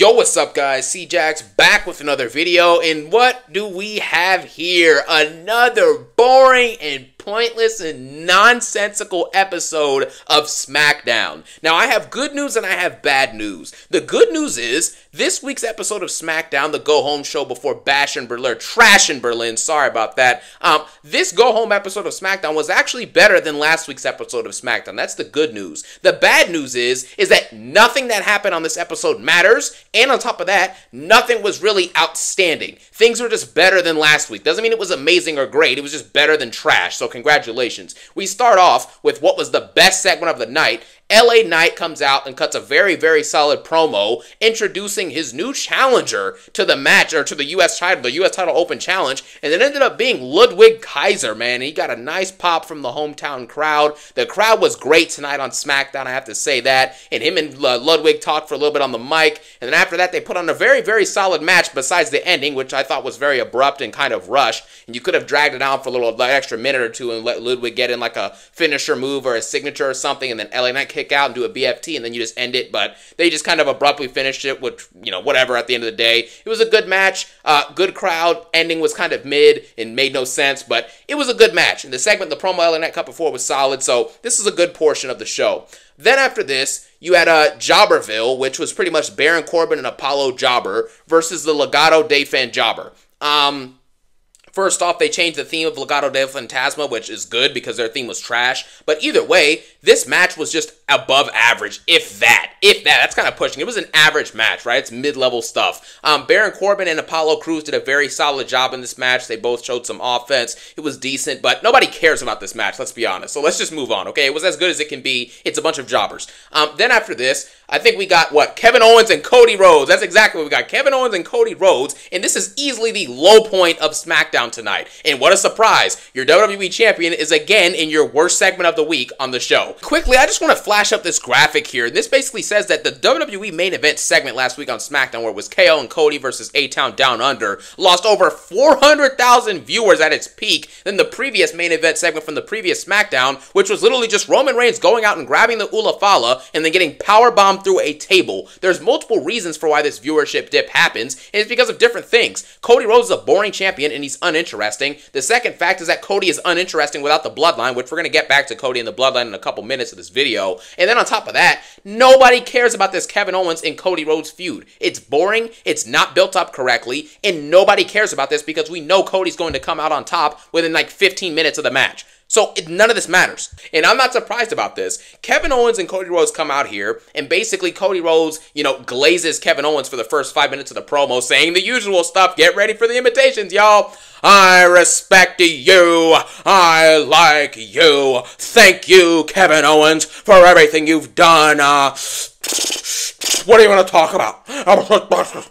Yo, what's up, guys? C-Jax back with another video, and what do we have here? Another boring and pointless and nonsensical episode of SmackDown. Now, I have good news and I have bad news. The good news is this week's episode of SmackDown, the Go Home show before Bash in Berlin, Trash in Berlin, sorry about that. Um, this Go Home episode of SmackDown was actually better than last week's episode of SmackDown. That's the good news. The bad news is, is that nothing that happened on this episode matters, and on top of that, nothing was really outstanding. Things were just better than last week. Doesn't mean it was amazing or great, it was just better than trash. So congratulations. We start off with what was the best segment of the night, LA Knight comes out and cuts a very, very solid promo introducing his new challenger to the match or to the U.S. title, the U.S. title open challenge, and it ended up being Ludwig Kaiser, man. He got a nice pop from the hometown crowd. The crowd was great tonight on SmackDown, I have to say that. And him and uh, Ludwig talked for a little bit on the mic, and then after that, they put on a very, very solid match besides the ending, which I thought was very abrupt and kind of rushed. And you could have dragged it out for a little like, extra minute or two and let Ludwig get in like a finisher move or a signature or something, and then LA Knight kick out and do a BFT, and then you just end it. But they just kind of abruptly finished it, which, you know, whatever at the end of the day. It was a good match, uh, good crowd. Ending was kind of mid and made no sense, but it was a good match. And the segment, the promo Knight cut before was solid, so this is a good portion of the show. Then after this, you had a uh, Jobberville, which was pretty much Baron Corbin and Apollo Jobber versus the Legado del Fan Jobber. Um, First off, they changed the theme of Legado del Fantasma, which is good because their theme was trash. But either way, this match was just above average, if that. If that. That's kind of pushing. It was an average match, right? It's mid level stuff. Um, Baron Corbin and Apollo Crews did a very solid job in this match. They both showed some offense. It was decent, but nobody cares about this match, let's be honest. So let's just move on, okay? It was as good as it can be. It's a bunch of jobbers. Um, then after this, I think we got what? Kevin Owens and Cody Rhodes. That's exactly what we got. Kevin Owens and Cody Rhodes. And this is easily the low point of SmackDown tonight. And what a surprise. Your WWE champion is again in your worst segment of the week on the show. Quickly, I just want to flash up this graphic here. And this basically says that the WWE main event segment last week on SmackDown, where it was KO and Cody versus A Town Down Under, lost over 400,000 viewers at its peak than the previous main event segment from the previous SmackDown, which was literally just Roman Reigns going out and grabbing the Ula Fala and then getting power bombed through a table. There's multiple reasons for why this viewership dip happens, and it's because of different things. Cody Rhodes is a boring champion and he's uninteresting. The second fact is that Cody is uninteresting without the bloodline, which we're going to get back to Cody and the bloodline in a couple minutes of this video. And then on top of that, nobody cares about this Kevin Owens and Cody Rhodes feud. It's boring, it's not built up correctly, and nobody cares about this because we know Cody's going to come out on top within like 15 minutes of the match. So it, none of this matters. And I'm not surprised about this. Kevin Owens and Cody Rhodes come out here, and basically Cody Rhodes, you know, glazes Kevin Owens for the first five minutes of the promo, saying the usual stuff. Get ready for the imitations, y'all. I respect you. I like you. Thank you, Kevin Owens, for everything you've done. Uh, what do you want to talk about?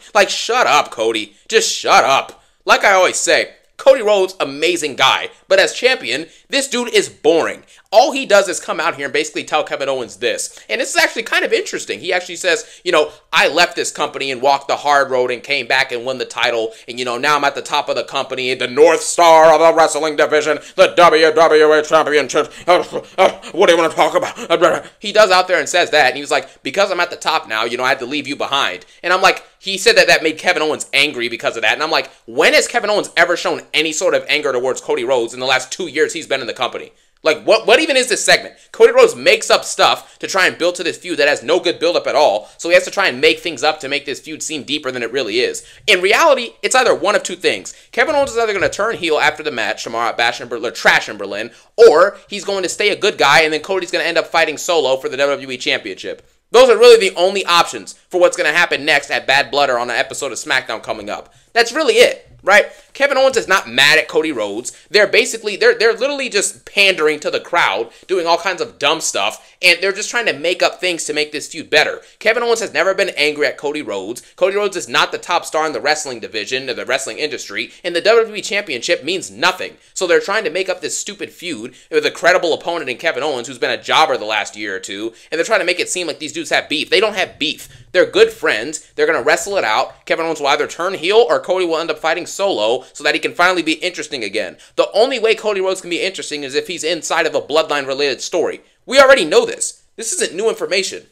like, shut up, Cody. Just shut up. Like I always say, Cody Rhodes, amazing guy. But as champion, this dude is boring. All he does is come out here and basically tell Kevin Owens this. And this is actually kind of interesting. He actually says, you know, I left this company and walked the hard road and came back and won the title. And, you know, now I'm at the top of the company, the North Star of the wrestling division, the WWE Championship. Uh, uh, what do you want to talk about? Uh, he does out there and says that. And he was like, because I'm at the top now, you know, I had to leave you behind. And I'm like, he said that that made Kevin Owens angry because of that. And I'm like, when has Kevin Owens ever shown any sort of anger towards Cody Rhodes in the last two years he's been in the company? Like, what, what even is this segment? Cody Rhodes makes up stuff to try and build to this feud that has no good build-up at all, so he has to try and make things up to make this feud seem deeper than it really is. In reality, it's either one of two things. Kevin Owens is either going to turn heel after the match tomorrow at Bash in Berlin, Trash in Berlin, or he's going to stay a good guy, and then Cody's going to end up fighting solo for the WWE Championship. Those are really the only options for what's going to happen next at Bad Blood or on an episode of SmackDown coming up. That's really it right? Kevin Owens is not mad at Cody Rhodes. They're basically they're they're literally just pandering to the crowd, doing all kinds of dumb stuff, and they're just trying to make up things to make this feud better. Kevin Owens has never been angry at Cody Rhodes. Cody Rhodes is not the top star in the wrestling division or the wrestling industry, and the WWE Championship means nothing. So they're trying to make up this stupid feud with a credible opponent in Kevin Owens, who's been a jobber the last year or two, and they're trying to make it seem like these dudes have beef. They don't have beef. They're good friends. They're gonna wrestle it out. Kevin Owens will either turn heel or Cody will end up fighting solo so that he can finally be interesting again. The only way Cody Rhodes can be interesting is if he's inside of a bloodline related story. We already know this. This isn't new information.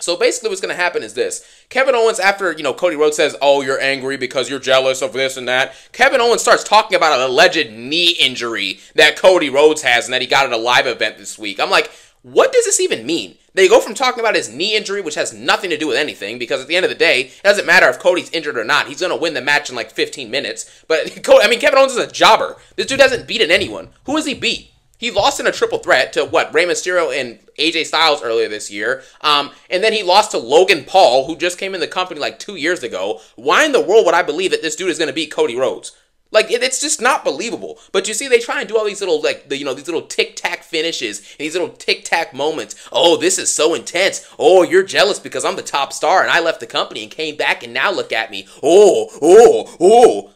So basically, what's going to happen is this: Kevin Owens, after you know Cody Rhodes says, "Oh, you're angry because you're jealous of this and that," Kevin Owens starts talking about an alleged knee injury that Cody Rhodes has and that he got at a live event this week. I'm like, what does this even mean? They go from talking about his knee injury, which has nothing to do with anything, because at the end of the day, it doesn't matter if Cody's injured or not. He's going to win the match in like 15 minutes. But Cody, I mean, Kevin Owens is a jobber. This dude hasn't beaten anyone. Who has he beat? He lost in a triple threat to what Rey Mysterio and AJ Styles earlier this year, um, and then he lost to Logan Paul, who just came in the company like two years ago. Why in the world would I believe that this dude is going to beat Cody Rhodes? Like it, it's just not believable. But you see, they try and do all these little like the, you know these little tic tac finishes and these little tic tac moments. Oh, this is so intense. Oh, you're jealous because I'm the top star and I left the company and came back and now look at me. Oh, oh, oh.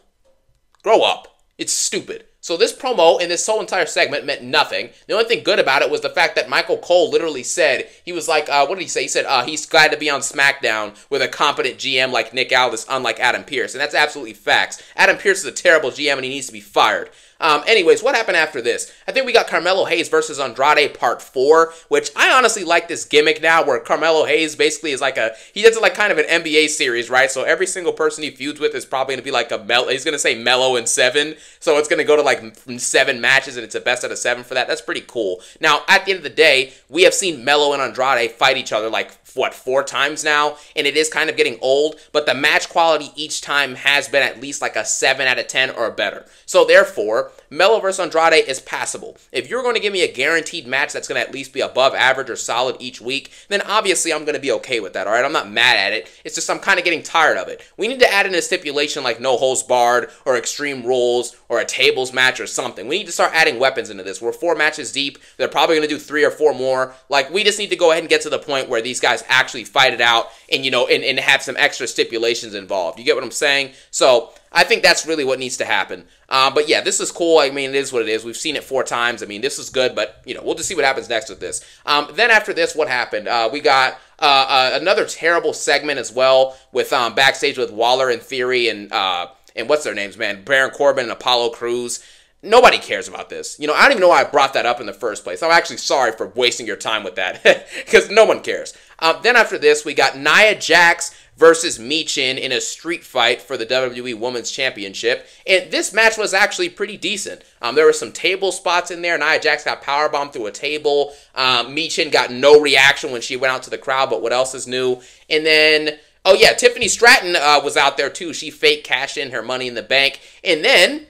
Grow up. It's stupid. So this promo and this whole entire segment meant nothing. The only thing good about it was the fact that Michael Cole literally said he was like, uh, what did he say? He said uh, he's glad to be on SmackDown with a competent GM like Nick Aldis, unlike Adam Pearce, and that's absolutely facts. Adam Pearce is a terrible GM and he needs to be fired. Um, anyways, what happened after this? I think we got Carmelo Hayes versus Andrade Part 4, which I honestly like this gimmick now where Carmelo Hayes basically is like a, he does it like kind of an NBA series, right? So every single person he feuds with is probably going to be like a, Mel, he's going to say Melo and 7. So it's going to go to like 7 matches and it's a best out of 7 for that. That's pretty cool. Now, at the end of the day, we have seen Melo and Andrade fight each other like what four times now? And it is kind of getting old but the match quality each time has been at least like a 7 out of 10 or better. So therefore Melo versus Andrade is passable. If you're going to give me a guaranteed match that's going to at least be above average or solid each week then obviously I'm going to be okay with that all right I'm not mad at it. It's just I'm kind of getting tired of it. We need to add in a stipulation like no holds barred or extreme rules or a tables match or something. We need to start adding weapons into this. We're four matches deep. They're probably going to do three or four more. Like we just need to go ahead and get to the point where these guys actually fight it out and you know and, and have some extra stipulations involved. You get what I'm saying? So I think that's really what needs to happen. Uh, but yeah, this is cool. I mean, it is what it is. We've seen it four times. I mean, this is good, but you know, we'll just see what happens next with this. Um, then after this, what happened? Uh, we got uh, uh another terrible segment as well with um, backstage with Waller and Theory and uh, and what's their names, man? Baron Corbin and Apollo Crews. Nobody cares about this. You know, I don't even know why I brought that up in the first place. I'm actually sorry for wasting your time with that because no one cares. Uh, then after this, we got Nia Jax versus Michin in a street fight for the WWE Women's Championship. And this match was actually pretty decent. Um, there were some table spots in there. Nia Jax got powerbombed through a table. Um, Michin got no reaction when she went out to the crowd, but what else is new? And then... Oh yeah, Tiffany Stratton uh, was out there too. She fake cashed in her money in the bank. And then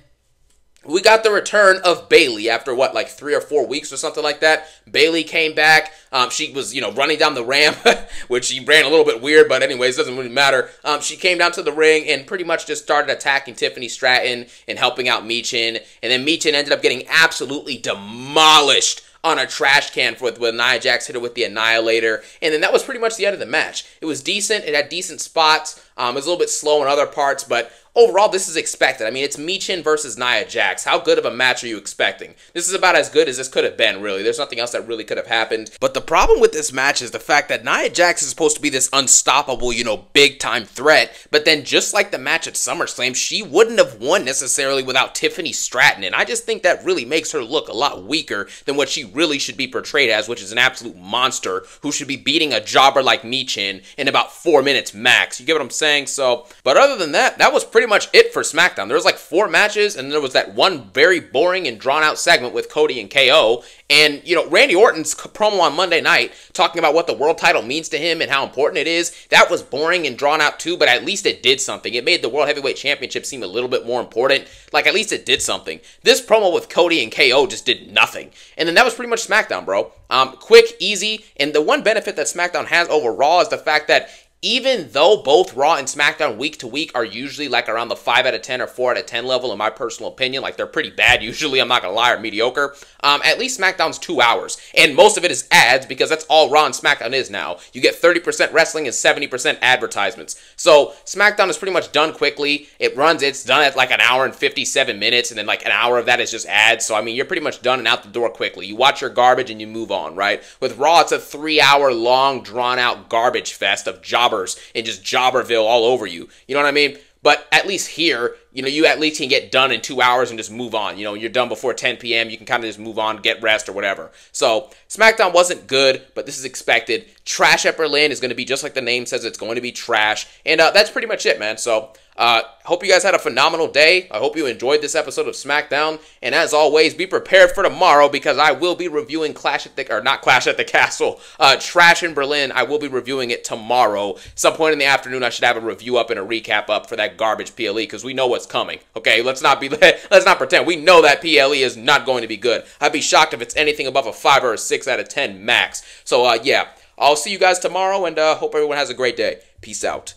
we got the return of Bayley after what, like three or four weeks or something like that. Bayley came back. Um, she was, you know, running down the ramp, which she ran a little bit weird, but anyways, doesn't really matter. Um, she came down to the ring and pretty much just started attacking Tiffany Stratton and helping out Michin. And then Michin ended up getting absolutely demolished on a trash can with when Nia Jax hit her with the Annihilator, and then that was pretty much the end of the match. It was decent. It had decent spots. Um, it was a little bit slow in other parts, but overall, this is expected. I mean, it's Michin versus Nia Jax. How good of a match are you expecting? This is about as good as this could have been, really. There's nothing else that really could have happened. But the problem with this match is the fact that Nia Jax is supposed to be this unstoppable, you know, big time threat. But then, just like the match at SummerSlam, she wouldn't have won necessarily without Tiffany Stratton. And I just think that really makes her look a lot weaker than what she really should be portrayed as, which is an absolute monster who should be beating a jobber like Michin in about four minutes max. You get what I'm saying? So, but other than that, that was pretty pretty much it for SmackDown. There was like four matches, and there was that one very boring and drawn out segment with Cody and KO. And, you know, Randy Orton's promo on Monday night talking about what the world title means to him and how important it is, that was boring and drawn out too, but at least it did something. It made the World Heavyweight Championship seem a little bit more important. Like, at least it did something. This promo with Cody and KO just did nothing. And then that was pretty much SmackDown, bro. Um, quick, easy, and the one benefit that SmackDown has over Raw is the fact that even though both Raw and SmackDown week to week are usually like around the 5 out of 10 or 4 out of 10 level, in my personal opinion, like they're pretty bad usually, I'm not gonna lie, or mediocre, um, at least SmackDown's two hours. And most of it is ads because that's all Raw and SmackDown is now. You get 30% wrestling and 70% advertisements. So SmackDown is pretty much done quickly. It runs, it's done at like an hour and 57 minutes, and then like an hour of that is just ads. So I mean, you're pretty much done and out the door quickly. You watch your garbage and you move on, right? With Raw, it's a three hour long, drawn out garbage fest of job jobbers and just Jobberville all over you. You know what I mean? But at least here, you know, you at least can get done in two hours and just move on. You know, you're done before 10 p.m. You can kind of just move on, get rest or whatever. So SmackDown wasn't good, but this is expected. Trash at Berlin is going to be just like the name says. It's going to be trash, and uh, that's pretty much it, man. So uh, hope you guys had a phenomenal day. I hope you enjoyed this episode of SmackDown. And as always, be prepared for tomorrow because I will be reviewing Clash at the or not Clash at the Castle, uh, Trash in Berlin. I will be reviewing it tomorrow. Some point in the afternoon, I should have a review up and a recap up for that garbage PLE because we know what's coming. Okay, let's not be let's not pretend we know that PLE is not going to be good. I'd be shocked if it's anything above a five or a six out of ten max. So uh, yeah, I'll see you guys tomorrow and uh, hope everyone has a great day. Peace out.